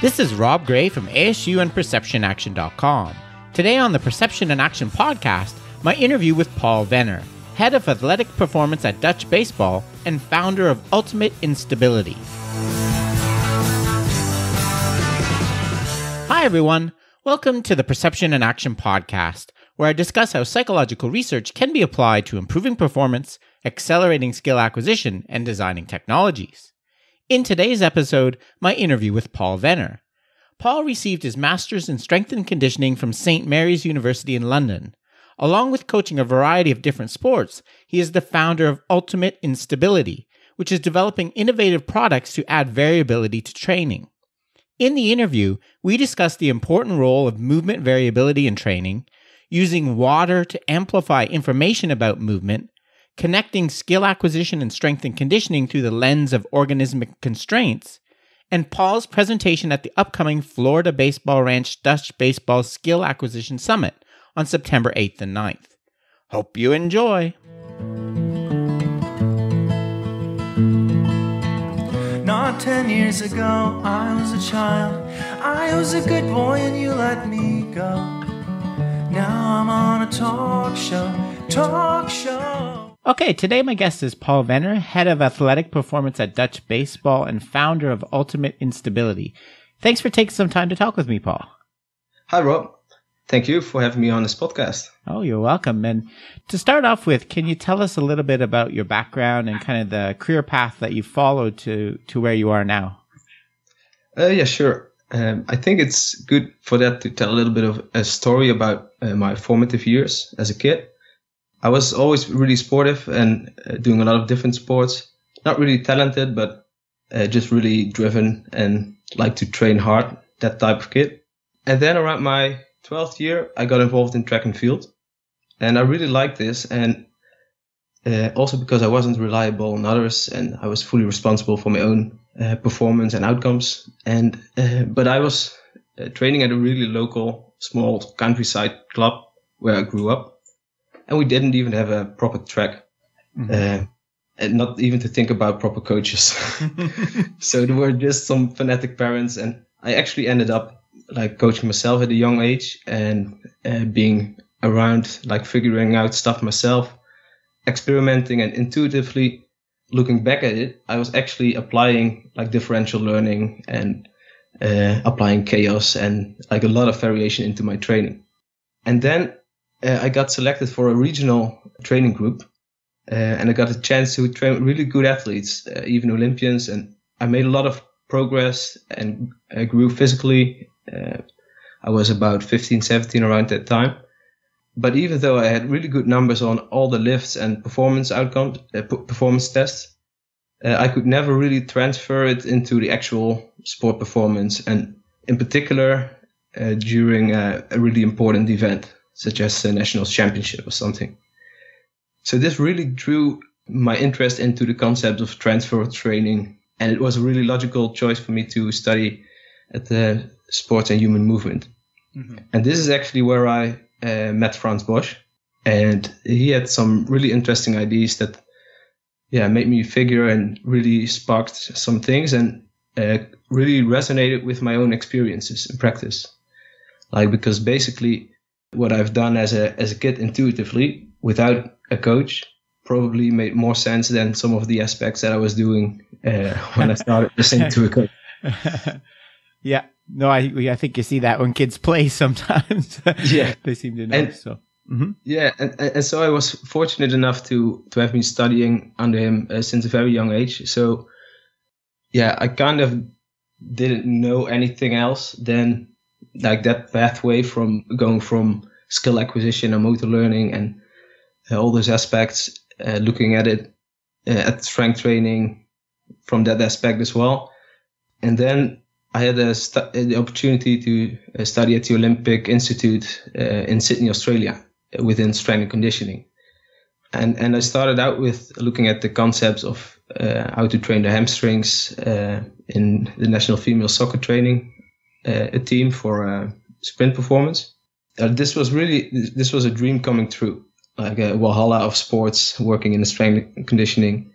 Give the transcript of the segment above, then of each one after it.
This is Rob Gray from ASU and PerceptionAction.com. Today on the Perception and Action podcast, my interview with Paul Venner, head of athletic performance at Dutch Baseball and founder of Ultimate Instability. Hi, everyone. Welcome to the Perception and Action podcast, where I discuss how psychological research can be applied to improving performance, accelerating skill acquisition, and designing technologies. In today's episode, my interview with Paul Venner. Paul received his master's in strength and conditioning from St. Mary's University in London. Along with coaching a variety of different sports, he is the founder of Ultimate Instability, which is developing innovative products to add variability to training. In the interview, we discuss the important role of movement variability in training, using water to amplify information about movement, connecting skill acquisition and strength and conditioning through the lens of organismic constraints, and Paul's presentation at the upcoming Florida Baseball Ranch Dutch Baseball Skill Acquisition Summit on September 8th and 9th. Hope you enjoy! Not ten years ago, I was a child. I was a good boy, and you let me go. Now I'm on a talk show, talk show. Okay, today my guest is Paul Venner, head of athletic performance at Dutch Baseball and founder of Ultimate Instability. Thanks for taking some time to talk with me, Paul. Hi, Rob. Thank you for having me on this podcast. Oh, you're welcome. And to start off with, can you tell us a little bit about your background and kind of the career path that you followed to, to where you are now? Uh, yeah, sure. Um, I think it's good for that to tell a little bit of a story about uh, my formative years as a kid. I was always really sportive and uh, doing a lot of different sports. Not really talented, but uh, just really driven and like to train hard. That type of kid. And then around my 12th year, I got involved in track and field. And I really liked this. And uh, also because I wasn't reliable on others and I was fully responsible for my own uh, performance and outcomes. And, uh, but I was uh, training at a really local, small countryside club where I grew up. And we didn't even have a proper track. Mm-hmm. and not even to think about proper coaches. so there were just some fanatic parents and I actually ended up like coaching myself at a young age and uh, being around like figuring out stuff myself experimenting and intuitively looking back at it i was actually applying like differential learning and uh, applying chaos and like a lot of variation into my training and then uh, i got selected for a regional training group uh, and i got a chance to train really good athletes uh, even olympians and i made a lot of progress and I grew physically uh, I was about 15, 17 around that time. But even though I had really good numbers on all the lifts and performance outcomes, uh, performance tests, uh, I could never really transfer it into the actual sport performance. And in particular, uh, during a, really important event, such as the national championship or something. So this really drew my interest into the concept of transfer training. And it was a really logical choice for me to study at the sports and human movement. Mm-hmm. And this is actually where I uh, met Franz Bosch, and he had some really interesting ideas that, yeah, made me figure and really sparked some things and uh, really resonated with my own experiences in practice. Like because basically, what I've done as a as a kid intuitively without a coach probably made more sense than some of the aspects that I was doing uh, when I started listening to a coach. yeah, no, I I think you see that when kids play sometimes. yeah, they seem to know. And, so mm-hmm. yeah, and, and so I was fortunate enough to to have been studying under him uh, since a very young age. So yeah, I kind of didn't know anything else than like that pathway from going from skill acquisition and motor learning and uh, all those aspects, uh, looking at it uh, at strength training from that aspect as well. And then I had a stu- the opportunity to uh, study at the Olympic Institute uh, in Sydney, Australia, uh, within strength and conditioning. And and I started out with looking at the concepts of uh, how to train the hamstrings uh, in the national female soccer training uh, a team for sprint performance. Uh, this was really this was a dream coming true, like a Valhalla of sports, working in the strength conditioning,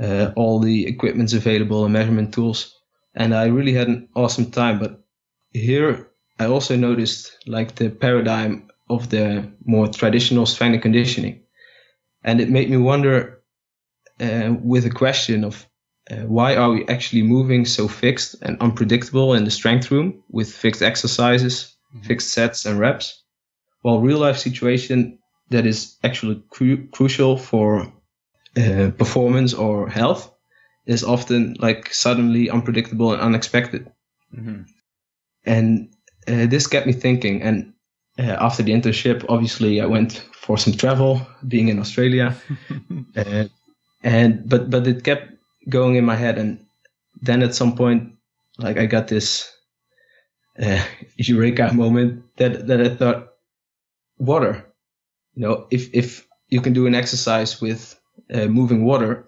uh, all the equipments available and measurement tools and I really had an awesome time. But here I also noticed like the paradigm of the more traditional strength and conditioning. And it made me wonder uh, with a question of uh, why are we actually moving so fixed and unpredictable in the strength room with fixed exercises, mm-hmm. fixed sets and reps, while real life situation that is actually cru- crucial for uh, performance or health is often like suddenly unpredictable and unexpected. Mm-hmm. And uh, this kept me thinking. And uh, after the internship, obviously, I went for some travel, being in Australia, uh, and but but it kept going in my head. And then at some point, like I got this uh, eureka moment that that I thought, water. You know, if if you can do an exercise with uh, moving water,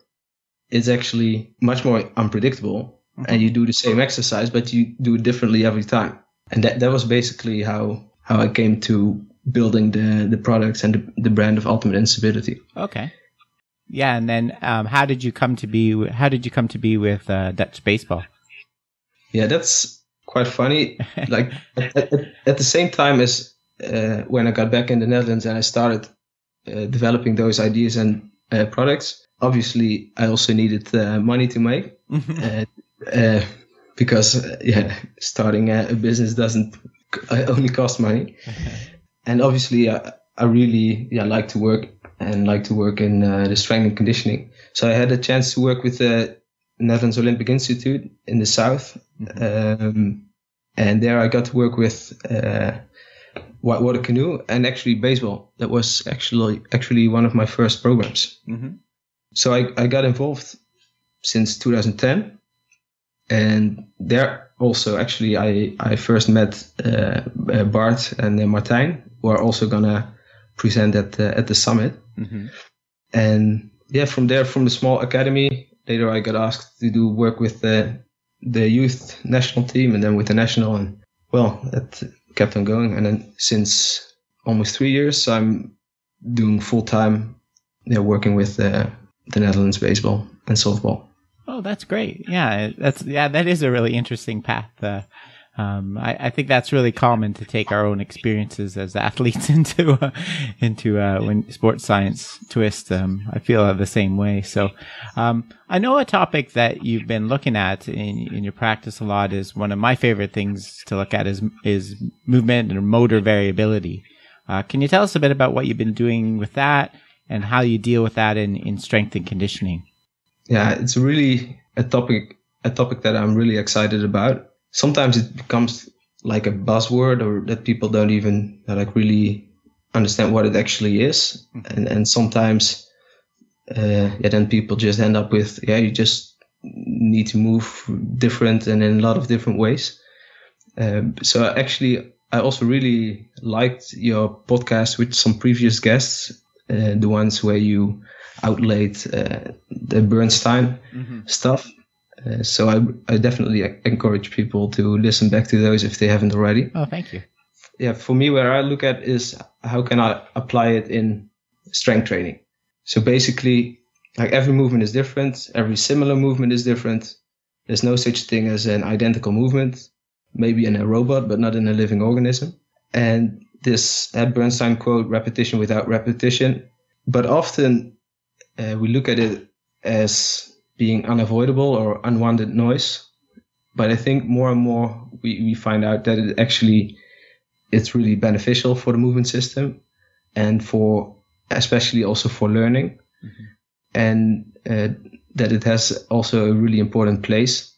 it's actually much more unpredictable, mm-hmm. and you do the same exercise, but you do it differently every time and that that was basically how how I came to building the the products and the, the brand of Ultimate Instability. Okay. Yeah, and then um, how did you come to be? How did you come to be with uh, Dutch baseball? Yeah, that's quite funny. like at, at, at, the same time as uh, when I got back in the Netherlands and I started uh, developing those ideas and uh, products. Obviously, I also needed uh, money to make. Uh, because uh, yeah, starting a, a, business doesn't only cost money. and obviously, I, I really yeah like to work and like to work in uh, the strength and conditioning. So I had a chance to work with the Netherlands Olympic Institute in the south, mm-hmm. um, and there I got to work with uh, whitewater canoe and actually baseball. That was actually actually one of my first programs. Mm-hmm. So I, I got involved since 2010 and there also actually I I first met uh, uh Bart and uh, Martijn who are also gonna present at the, at the summit, mm-hmm. and yeah from there from the small academy later I got asked to do work with the the youth national team and then with the national and well that kept on going and then since almost three years I'm doing full time yeah working with uh, the Netherlands baseball and softball. Oh, that's great. Yeah, that's yeah, that is a really interesting path. Uh, um, I, I, think that's really common to take our own experiences as athletes into uh, into uh, when sports science twist. Um, I feel the same way. So um, I know a topic that you've been looking at in, in your practice a lot is one of my favorite things to look at is is movement and motor variability. Uh, can you tell us a bit about what you've been doing with that and how you deal with that in, in strength and conditioning? yeah, it's really a topic a topic that I'm really excited about. Sometimes it becomes like a buzzword or that people don't even like really understand what it actually is. Mm-hmm. And and sometimes uh, yeah, then people just end up with yeah, you just need to move different and in a lot of different ways. Um, so actually, I also really liked your podcast with some previous guests, uh, the ones where you outlaid uh, the Bernstein mm-hmm. stuff. Uh, so I, I definitely encourage people to listen back to those if they haven't already. Oh, thank you. Yeah, for me, where I look at is how can I apply it in strength training. So basically, like every movement is different, every similar movement is different. There's no such thing as an identical movement, maybe in a robot, but not in a living organism. And this uh, Bernstein quote, repetition without repetition. But often uh, we look at it as being unavoidable or unwanted noise. But I think more and more we, we find out that it actually it's really beneficial for the movement system and for especially also for learning mm-hmm. and uh, that it has also a really important place.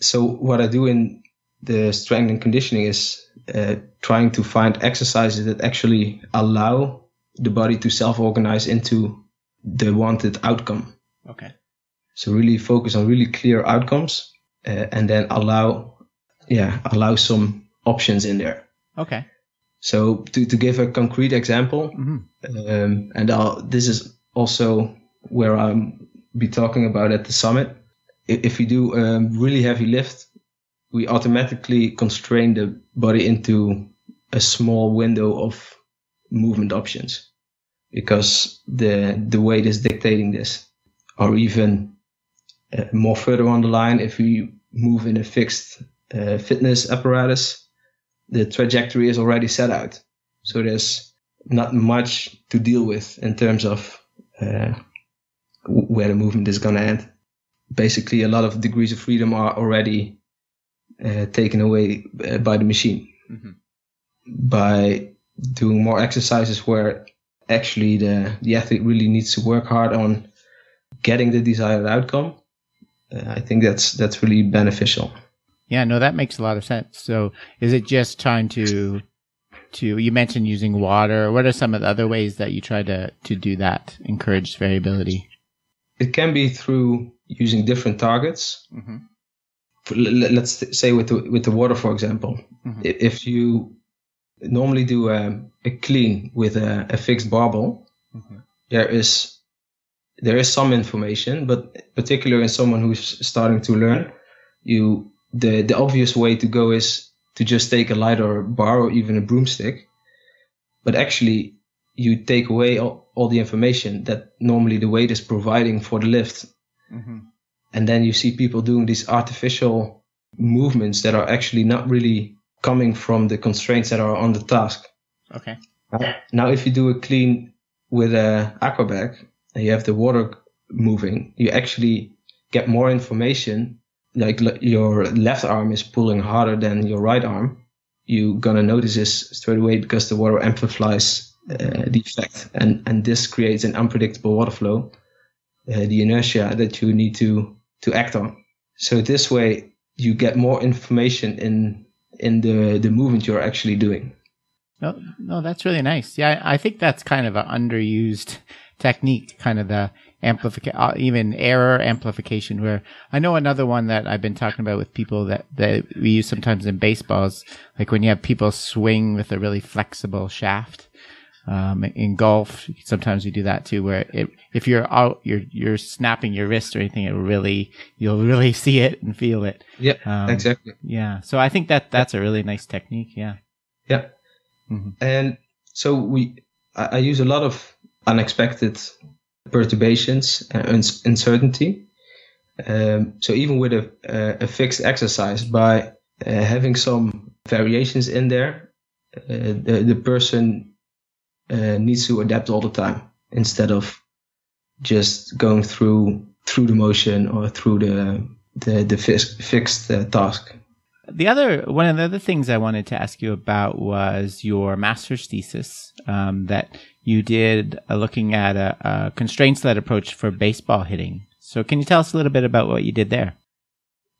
So what I do in the strength and conditioning is uh, trying to find exercises that actually allow the body to self-organize into the wanted outcome. Okay. So really focus on really clear outcomes, uh, and then allow, yeah, allow some options in there. Okay. So to, to give a concrete example, mm-hmm. um, and I'll, this is also where I'll be talking about at the summit. If we do a really heavy lift, we automatically constrain the body into a small window of movement options because the the weight is dictating this. Or even uh, more further on the line, if we move in a fixed uh, fitness apparatus, the trajectory is already set out. So there's not much to deal with in terms of uh, where the movement is going to end. Basically, a lot of degrees of freedom are already uh, taken away uh, by the machine mm-hmm. by doing more exercises where actually the, the athlete really needs to work hard on getting the desired outcome. Uh, I think that's that's really beneficial. Yeah, no, that makes a lot of sense. So, is it just trying to to you mentioned using water? What are some of the other ways that you try to to do that, encourage variability? It can be through using different targets. Mm-hmm. Let's say with the with the water, for example, mm-hmm. if you normally do a, a clean with a, a fixed barbell, mm-hmm. there is there is some information, but particularly in someone who's starting to learn, you the the obvious way to go is to just take a lighter bar or even a broomstick, but actually you take away all, all the information that normally the weight is providing for the lift, mm-hmm. and then you see people doing these artificial movements that are actually not really coming from the constraints that are on the task. Okay. Now, if you do a clean with a aqua bag and you have the water moving, you actually get more information. Like your left arm is pulling harder than your right arm. You're gonna notice this straight away because the water amplifies uh, the effect, and and this creates an unpredictable water flow, uh, the inertia that you need to to act on. So this way, you get more information in in the the movement you're actually doing. No, no, that's really nice. Yeah, I think that's kind of an underused technique, kind of the amplification, uh, even error amplification. Where I know another one that I've been talking about with people that that we use sometimes in baseballs, like when you have people swing with a really flexible shaft. Um, in golf, sometimes we do that too, where it, if you're out, you're you're snapping your wrist or anything, it really you'll really see it and feel it. Yeah, um, exactly. Yeah, so I think that that's a really nice technique. Yeah. Yeah, mm-hmm. and so we I, I, use a lot of unexpected perturbations and uncertainty. Um, so even with a, a fixed exercise, by uh, having some variations in there, uh, the the person uh, needs to adapt all the time instead of just going through through the motion or through the the, the fixed uh, task. The other one of the other things I wanted to ask you about was your master's thesis um, that you did uh, looking at a, a constraints-led approach for baseball hitting. So, can you tell us a little bit about what you did there?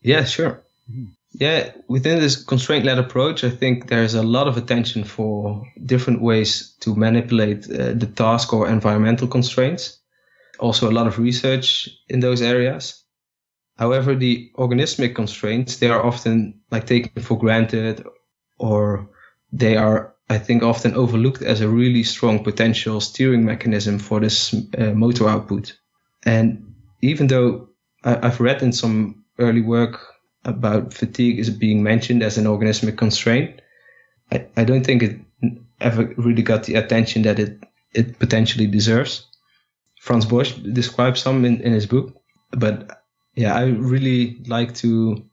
Yeah, sure. Mm-hmm. Yeah, within this constraint led approach, I think there's a lot of attention for different ways to manipulate uh, the task or environmental constraints. Also, a lot of research in those areas. However, the organismic constraints, they are often like taken for granted or they are, I think, often overlooked as a really strong potential steering mechanism for this uh, motor output. And even though I, I've read in some early work about fatigue is being mentioned as an organismic constraint. I, I don't think it ever really got the attention that it, it potentially deserves. Franz Bosch describes some in, in his book, but yeah, I really like to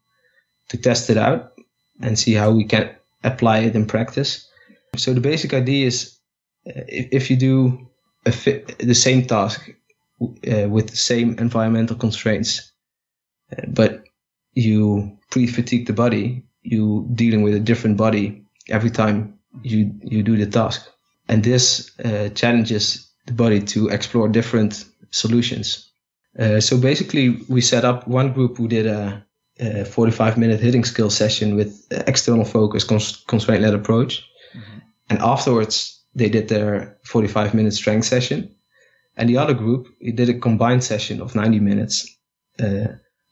to test it out and see how we can apply it in practice. So the basic idea is uh, if, you do fit, the same task uh, with the same environmental constraints, uh, but you pre-fatigue the body, you dealing with a different body every time you you do the task, and this uh, challenges the body to explore different solutions. Uh, so basically, we set up one group who did a, a 45 minute hitting skill session with external focus cons- constraint led approach. And afterwards they did their 45 minute strength session, and the other group did a combined session of 90 minutes, uh,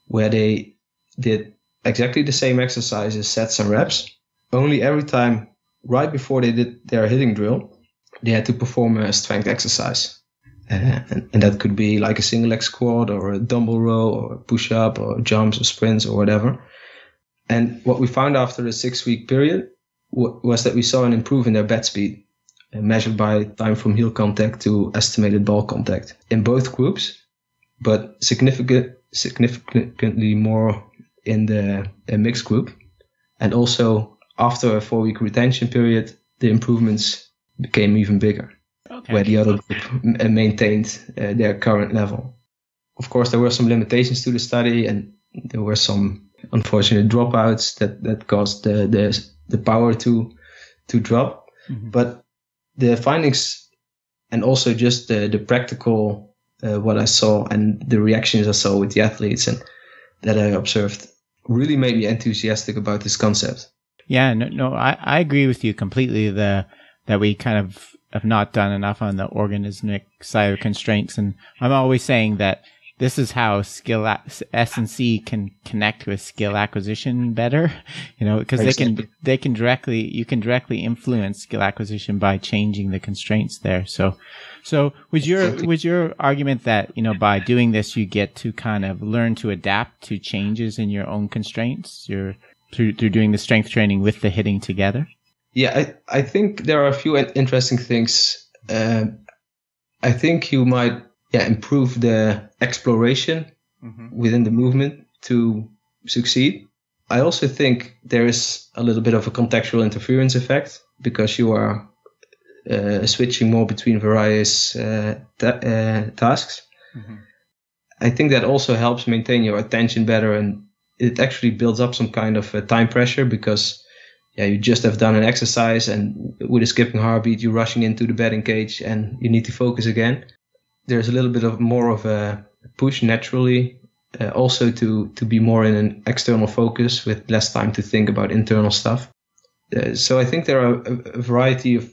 where they did exactly the same exercises, sets and reps. Only every time, right before they did their hitting drill, they had to perform a strength exercise. Uh, and, and, that could be like a single leg squat or a dumbbell row or a push up or jumps or sprints or whatever. And what we found after the six week period was that we saw an improvement in their bat speed uh, measured by time from heel contact to estimated ball contact in both groups, but significant, significantly more in the mixed group. And also after a four week retention period, the improvements became even bigger, Okay. where the other group maintained uh, their current level. Of course, there were some limitations to the study, and there were some unfortunate dropouts that, that caused the, the, the power to, to drop. Mhm. But the findings and also just the, the practical, uh, what I saw and the reactions I saw with the athletes and that I observed really made me enthusiastic about this concept. Yeah, no, no, I, I agree with you completely. The that we kind of have not done enough on the organismic side of constraints, and I'm always saying that this is how skill S and C can connect with skill acquisition better. You know, because they can they can directly you can directly influence skill acquisition by changing the constraints there. So, so was your was your argument that you know by doing this you get to kind of learn to adapt to changes in your own constraints? Your through through doing the strength training with the hitting together. Yeah, I, I think there are a few interesting things. Um I think you might yeah improve the exploration within the movement to succeed. I also think there is a little bit of a contextual interference effect because you are uh, switching more between various uh, ta- uh, tasks. I think that also helps maintain your attention better and it actually builds up some kind of uh, time pressure because yeah, you just have done an exercise and with a skipping heartbeat, you're rushing into the batting cage and you need to focus again. There's a little bit of more of a push naturally, uh, also to, to be more in an external focus with less time to think about internal stuff. Uh, so I think there are a, a variety of,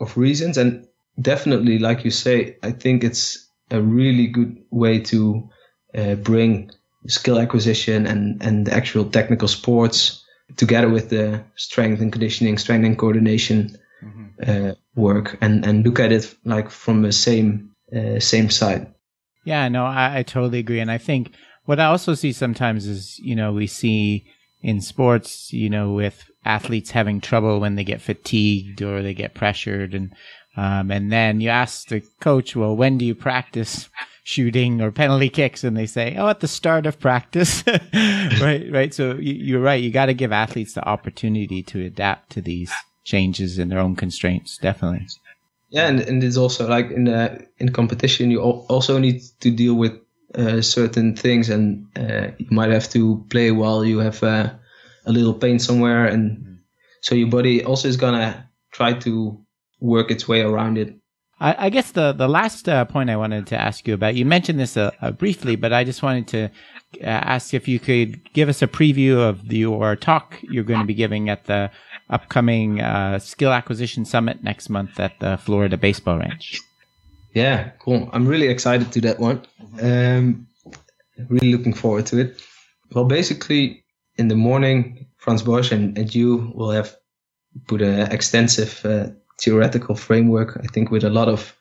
of reasons and definitely, like you say, I think it's a really good way to uh, bring skill acquisition and, and the actual technical sports together with the strength and conditioning, strength and coordination uh, work, and, and look at it like from the same uh, same side. Yeah, no, I, I totally agree. And I think what I also see sometimes is, you know, we see in sports, you know, with athletes having trouble when they get fatigued or they get pressured and um, and then you ask the coach, well, when do you practice shooting or penalty kicks? And they say, oh, at the start of practice. right, right. So you, you're right. You got to give athletes the opportunity to adapt to these changes in their own constraints. Definitely. Yeah, and, and it's also like in the in competition, you also need to deal with uh, certain things, and uh, you might have to play while you have uh, a little pain somewhere, and so your body also is gonna try to work its way around it. I, I guess the the last uh, point I wanted to ask you about, you mentioned this uh, uh, briefly, but I just wanted to uh, ask if you could give us a preview of the, your talk you're going to be giving at the upcoming uh, Skill Acquisition Summit next month at the Florida Baseball Ranch. Yeah, cool. I'm really excited to that one. Um, really looking forward to it. Well, basically, in the morning, Franz Bosch and, and you will have put an extensive uh, theoretical framework, I think, with a lot of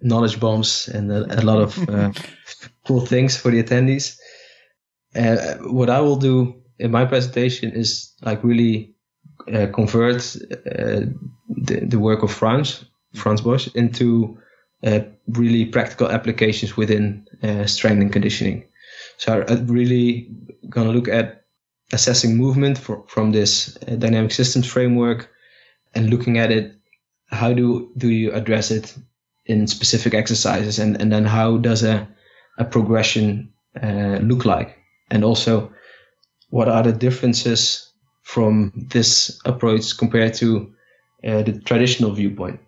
knowledge bombs and a, a lot of uh, cool things for the attendees. Uh, what I will do in my presentation is like really uh, convert uh, the, the work of Franz, Franz Bosch into uh, really practical applications within strength and conditioning. So I'm really gonna look at assessing movement for, from this dynamic systems framework and looking at it. How do do you address it in specific exercises, and and then how does a a progression uh, look like, and also what are the differences from this approach compared to uh, the traditional viewpoint?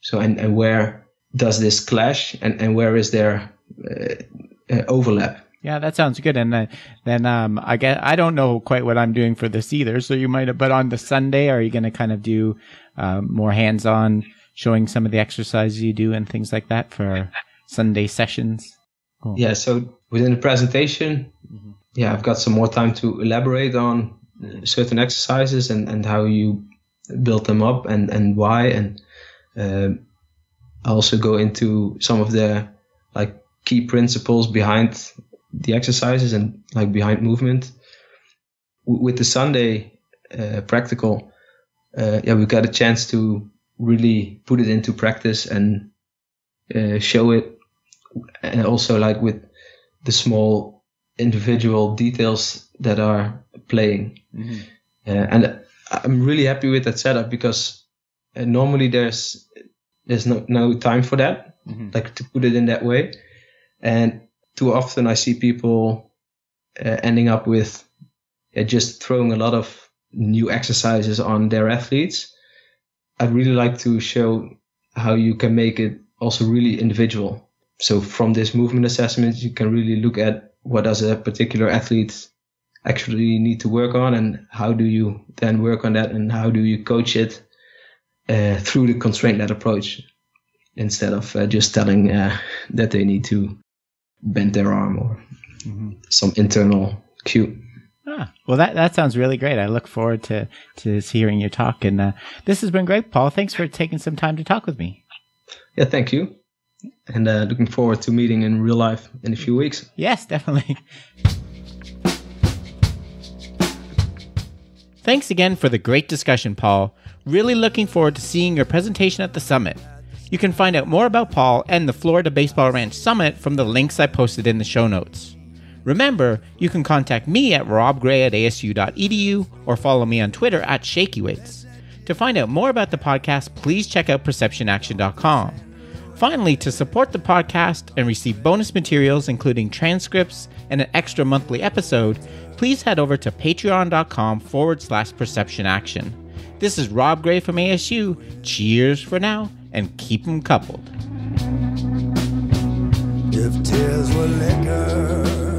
So and and where does this clash and, and where is there uh, uh, overlap? Yeah, that sounds good. And then, then um, I get I don't know quite what I'm doing for this either. So you might, but on the Sunday, are you going to kind of do uh, more hands-on, showing some of the exercises you do and things like that for Sunday sessions? Cool. Yeah. So within the presentation, yeah, I've got some more time to elaborate on certain exercises and, and how you build them up and, and why. And I also go into some of the like key principles behind the exercises and like behind movement. W- with the Sunday uh, practical, uh, yeah, we got a chance to really put it into practice and uh, show it, and also like with the small individual details that are playing. Uh, and I'm really happy with that setup because uh, normally there's there's no no time for that, mm-hmm. like to put it in that way, and too often I see people uh, ending up with uh, just throwing a lot of new exercises on their athletes. I'd really like to show how you can make it also really individual. So from this movement assessment, you can really look at what does a particular athlete actually need to work on and how do you then work on that and how do you coach it uh, through the constraint led approach instead of uh, just telling uh, that they need to bend their arm or mm-hmm. some internal cue. Ah, well, that, that sounds really great. I look forward to, to hearing your talk. And uh, this has been great, Paul. Thanks for taking some time to talk with me. Yeah, thank you. And uh, looking forward to meeting in real life in a few weeks. Yes, definitely. Thanks again for the great discussion, Paul. Really looking forward to seeing your presentation at the summit. You can find out more about Paul and the Florida Baseball Ranch Summit from the links I posted in the show notes. Remember, you can contact me at robgray at asu.edu or follow me on Twitter at ShakyWeights. To find out more about the podcast, please check out perceptionaction.com. Finally, to support the podcast and receive bonus materials, including transcripts and an extra monthly episode, please head over to patreon.com forward slash perception action. This is Rob Gray from ASU. Cheers for now and keep them coupled. If tears were liquor